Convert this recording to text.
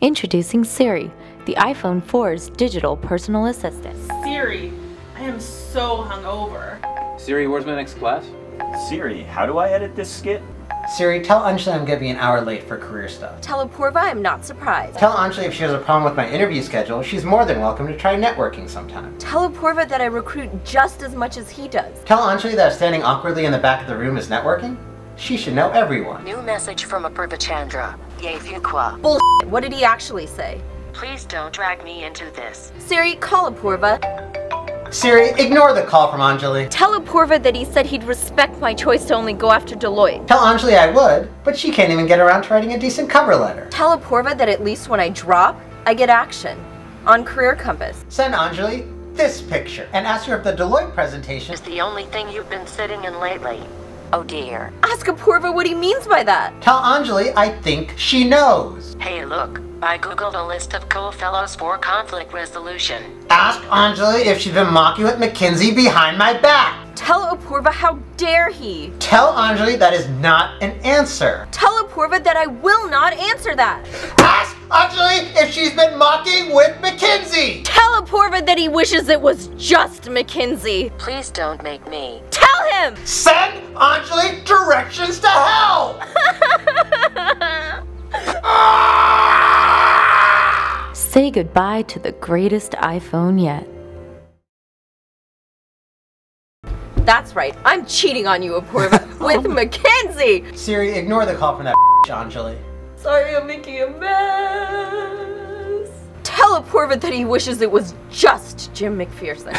Introducing Siri, the iPhone 4's digital personal assistant. Siri, I am so hungover. Siri, where's my next class? Siri, how do I edit this skit? Siri, tell Anjali I'm gonna be an hour late for career stuff. Tell Apurva I'm not surprised. Tell Anjali if she has a problem with my interview schedule, she's more than welcome to try networking sometime. Tell Apurva that I recruit just as much as he does. Tell Anjali that standing awkwardly in the back of the room is networking? She should know everyone. New message from Apurva Chandra. Yay Fuqua. Bullshit. What did he actually say? Please don't drag me into this. Siri, call Apurva. Siri, ignore the call from Anjali. Tell Apurva that he said he'd respect my choice to only go after Deloitte. Tell Anjali I would, but she can't even get around to writing a decent cover letter. Tell Apurva that at least when I drop, I get action. On Career Compass. Send Anjali this picture and ask her if the Deloitte presentation Is the only thing you've been sitting in lately. Oh dear. Ask Apurva what he means by that. Tell Anjali I think she knows. Hey look, I googled a list of cool fellows for conflict resolution. Ask Anjali if she's been mocking with McKinsey behind my back. Tell Apurva how dare he. Tell Anjali that is not an answer. Tell Apurva that I will not answer that. Ask Anjali if she's been mocking with McKinsey. Tell Apurva that he wishes it was just McKinsey. Please don't make me. Tell him! Send Say goodbye to the greatest iPhone yet. That's right, I'm cheating on you, Apurva, with oh. McKinsey! Siri, ignore the call from that Anjali. Sorry, I'm making a mess. Tell Apurva that he wishes it was just Jim McPherson.